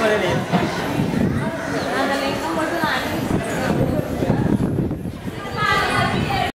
agora é mesmo.